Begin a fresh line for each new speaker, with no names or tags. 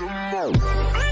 some more.